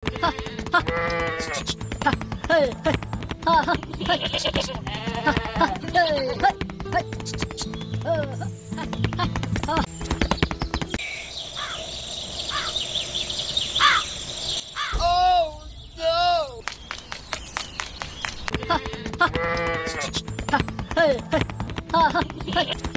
Oh no! Ha ha! Ha ha! Ha ha!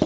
you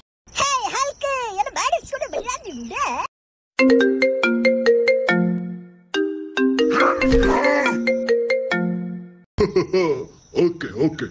ok, ok.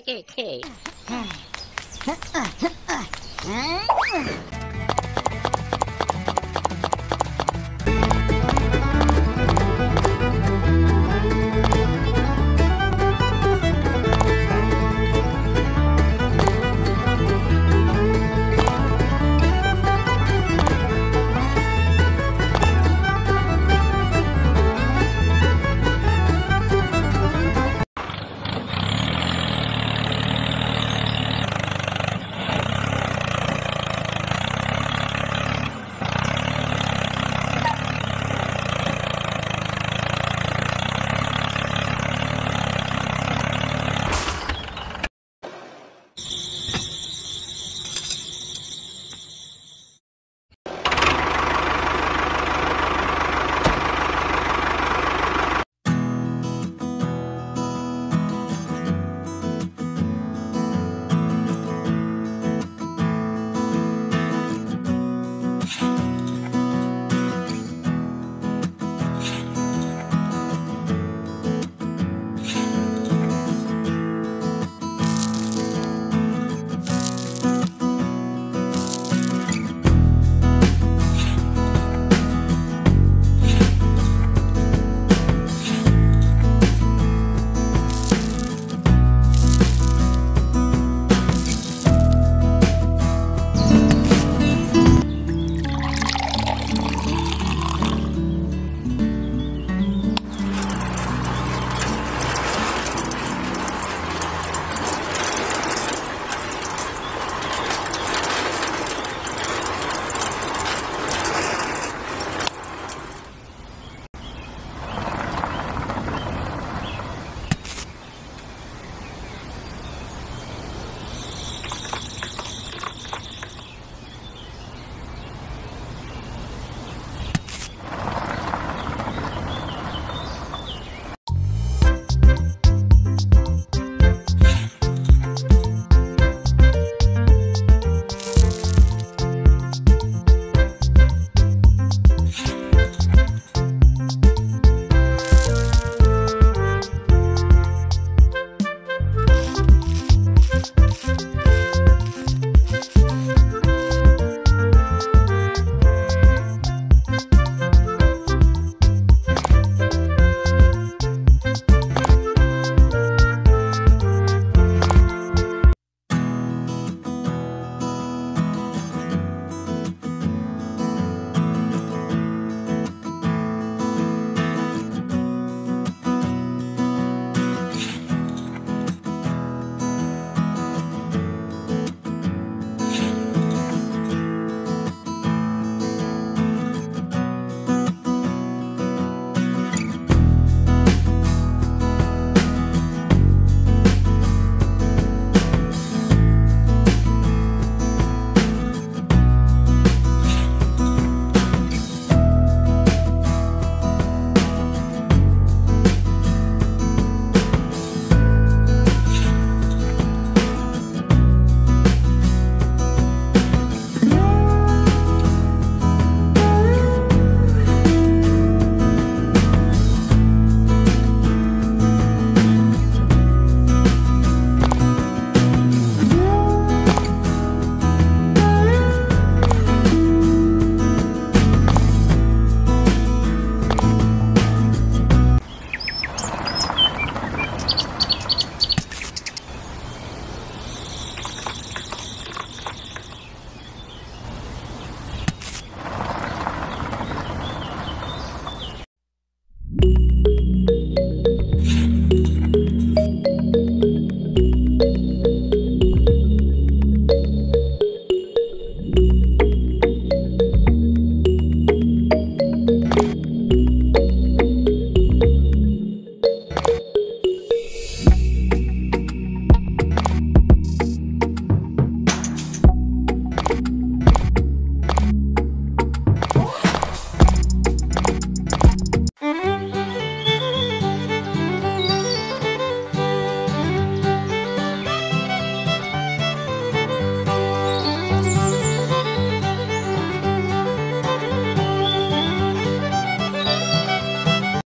K, K, K.